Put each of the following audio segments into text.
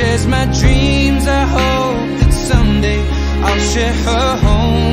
shares my dreams. I hope that someday I'll share her home.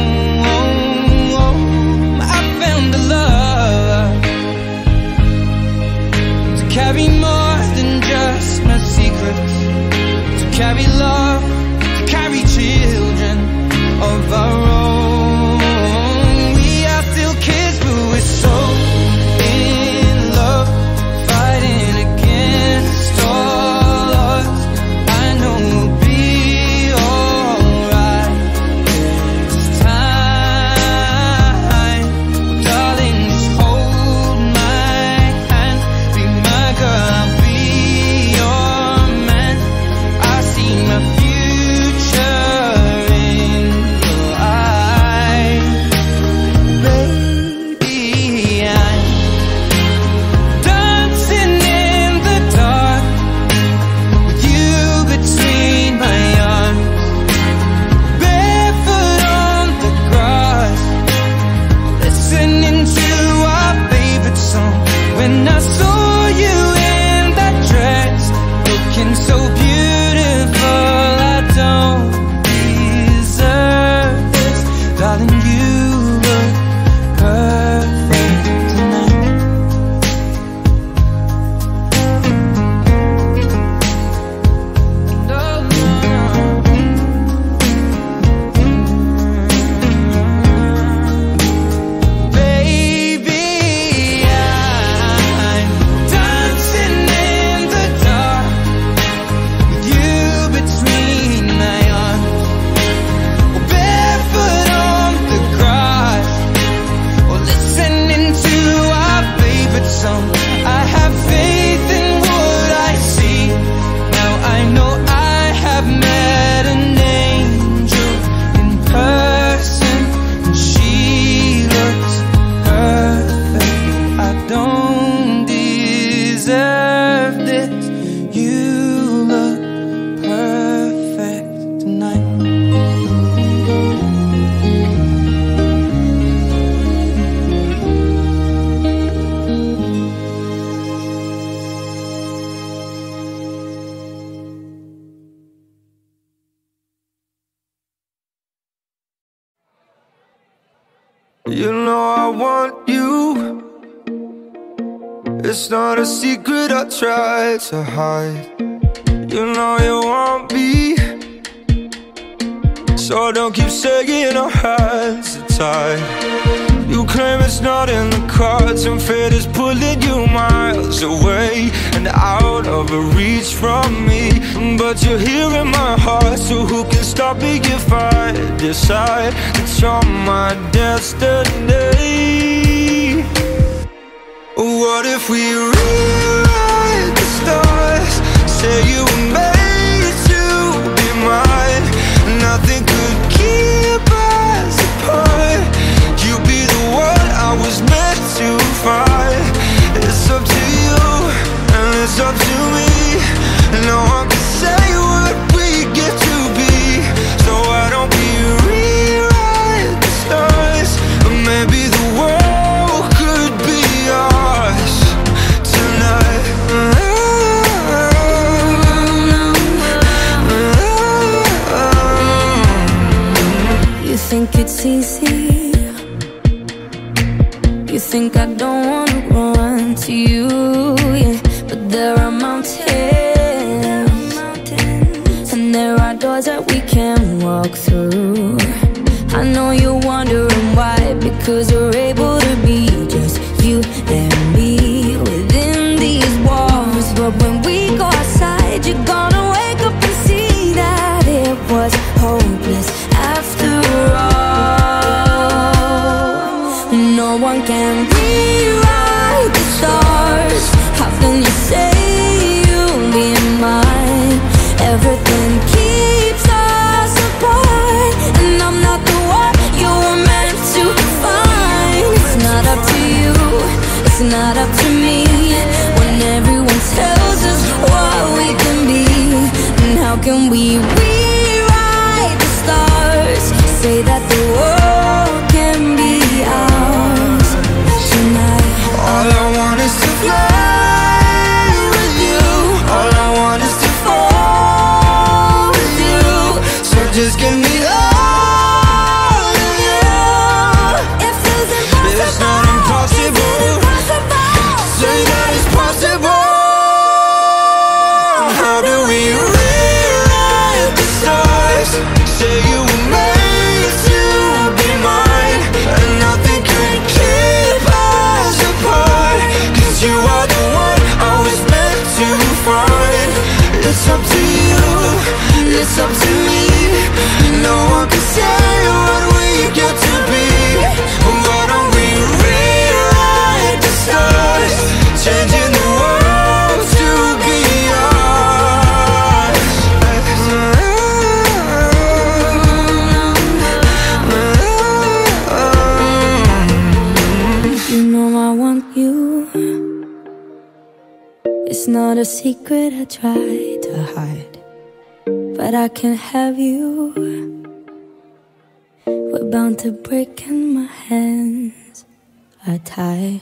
You know I want you. It's not a secret I try to hide. You know you want me. So don't keep saying our hands are tied. You claim it's not in the cards, and fate is pulling you miles away and out of reach from me. But you're here in my heart, so who can stop me if I decide that you're my destiny? What if we rewrite the stars? Say you up to me. Up to me. No one can say what we get to be. Why don't we rewrite the stars? Changing the world to be ours. You know I want you. It's not a secret I try to hide, but I can't have you. We're bound to break and my hands are tied.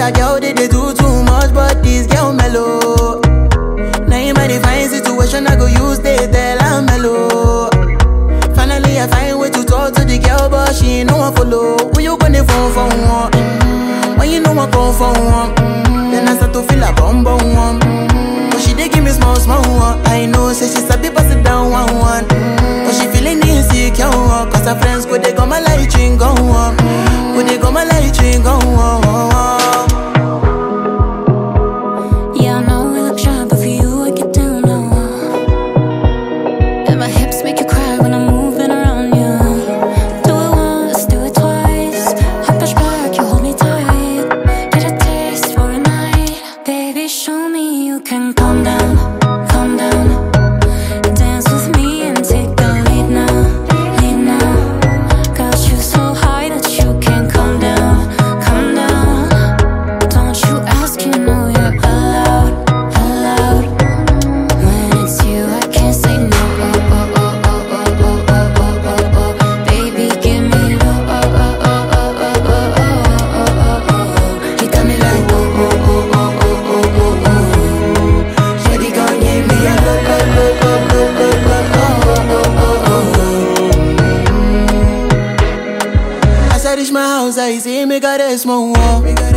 other girl they, they do too much, but this girl mellow. Now in my divine situation, I go use they tell I'm mellow. Finally, I find way to talk to the girl, but she ain't no one follow. Who you gonna phone for one? Mm, When you know I come for one, mm, then I start to feel a bum bum one. Mm, But she dey give me small small one. I know, say she sabi pass it down one one. Mm, But she feeling insecure, cause her friends go they go my light ring go on, go they go my light ring go on. got a small one.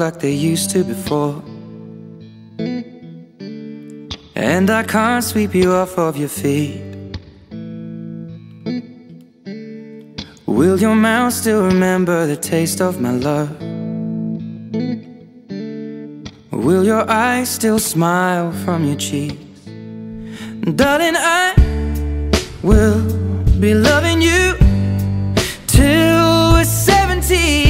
like they used to before. And I can't sweep you off of your feet. Will your mouth still remember the taste of my love? Will your eyes still smile from your cheeks? Darling, I will be loving you till we're 70.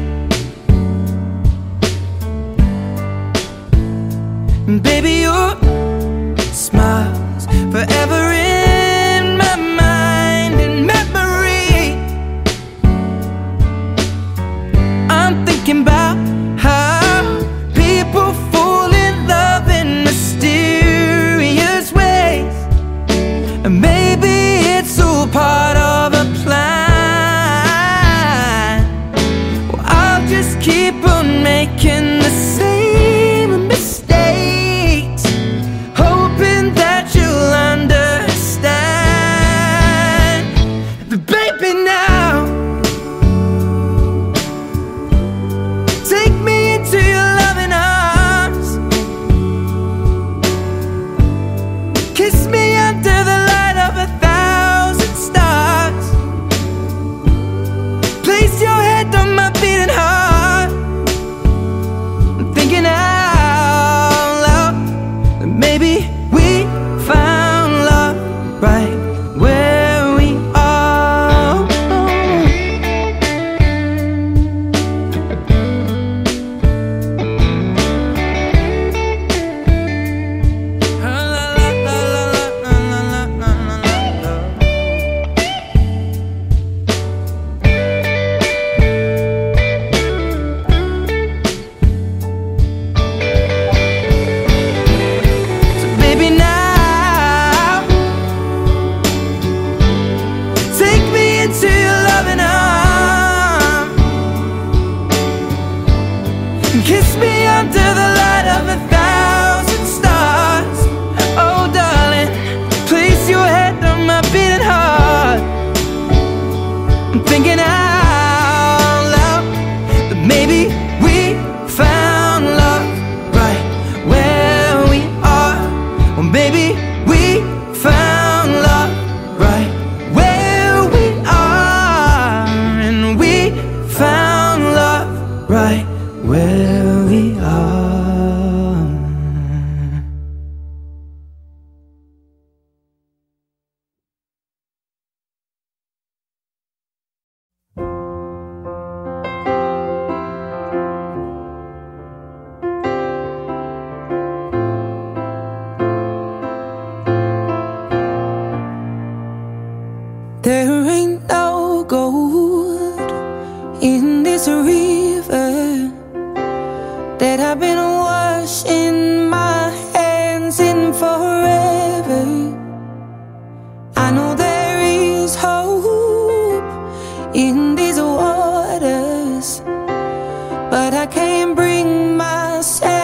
Baby, you're me. Kiss me under the light of a can't bring myself